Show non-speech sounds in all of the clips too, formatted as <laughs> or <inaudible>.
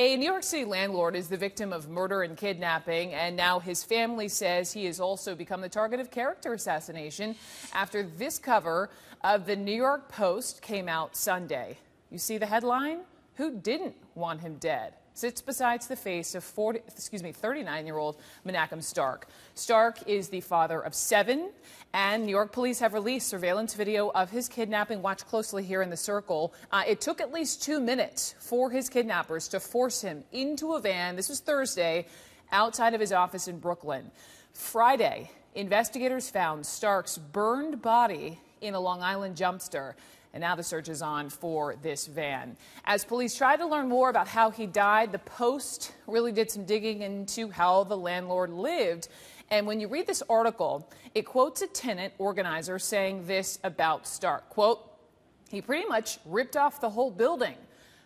A New York City landlord is the victim of murder and kidnapping, and now his family says he has also become the target of character assassination after this cover of the New York Post came out Sunday. You see the headline? Who didn't want him dead? Sits beside the face of 40, excuse me, 39-year-old Menachem Stark. Stark is the father of seven, and New York police have released surveillance video of his kidnapping. Watch closely here in the circle. Uh, it took at least two minutes for his kidnappers to force him into a van. This was Thursday, outside of his office in Brooklyn. Friday, investigators found Stark's burned body in a Long Island dumpster. And now the search is on for this van. As police try to learn more about how he died, the Post really did some digging into how the landlord lived. And when you read this article, it quotes a tenant organizer saying this about Stark. Quote, he pretty much ripped off the whole building.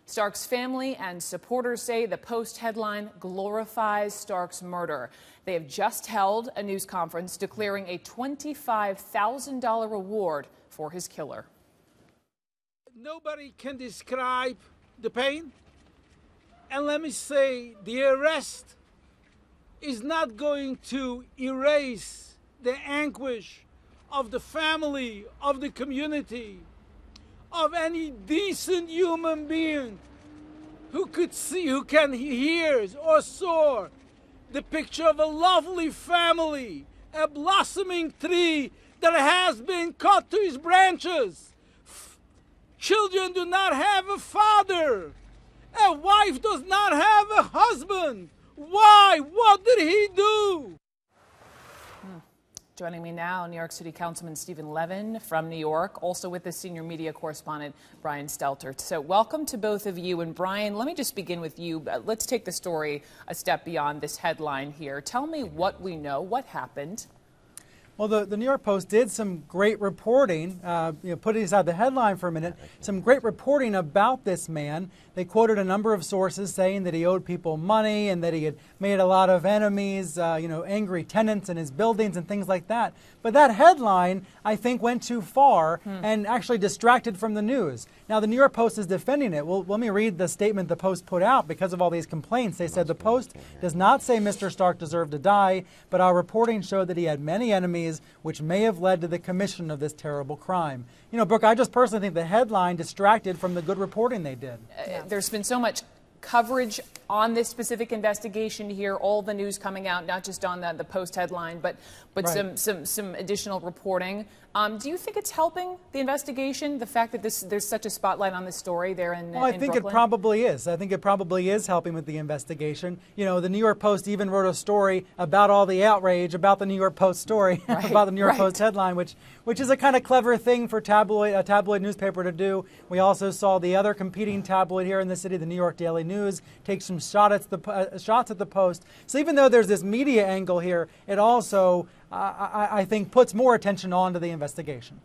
Stark's family and supporters say the Post headline glorifies Stark's murder. They have just held a news conference declaring a $25,000 reward for his killer nobody can describe the pain. And let me say, the arrest is not going to erase the anguish of the family, of the community, of any decent human being who could see, who can hear or saw the picture of a lovely family, a blossoming tree that has been cut to its branches Children do not have a father. A wife does not have a husband. Why? What did he do? Joining me now, New York City Councilman Stephen Levin from New York, also with the senior media correspondent Brian Stelter. So, welcome to both of you. And Brian, let me just begin with you. Uh, let's take the story a step beyond this headline here. Tell me what we know, what happened. Well, the, the New York Post did some great reporting, uh, you know, putting aside the headline for a minute, some great reporting about this man. They quoted a number of sources saying that he owed people money and that he had made a lot of enemies, uh, you know, angry tenants in his buildings and things like that. But that headline, I think, went too far hmm. and actually distracted from the news. Now, the New York Post is defending it. Well, let me read the statement the Post put out because of all these complaints. They said the Post does not say Mr. Stark deserved to die, but our reporting showed that he had many enemies which may have led to the commission of this terrible crime. You know, Brooke, I just personally think the headline distracted from the good reporting they did. Uh, there's been so much coverage on this specific investigation here, all the news coming out, not just on the, the post headline, but but right. some, some some additional reporting. Um, do you think it's helping the investigation? The fact that this there's such a spotlight on this story there in Well, I think Brooklyn? it probably is. I think it probably is helping with the investigation. You know, the New York Post even wrote a story about all the outrage about the New York Post story, <laughs> right. about the New York right. Post headline, which which is a kind of clever thing for tabloid a tabloid newspaper to do. We also saw the other competing tabloid here in the city, the New York Daily News, take some shot at the uh, shots at the Post. So even though there's this media angle here, it also, uh, I, I think, puts more attention onto the investigation.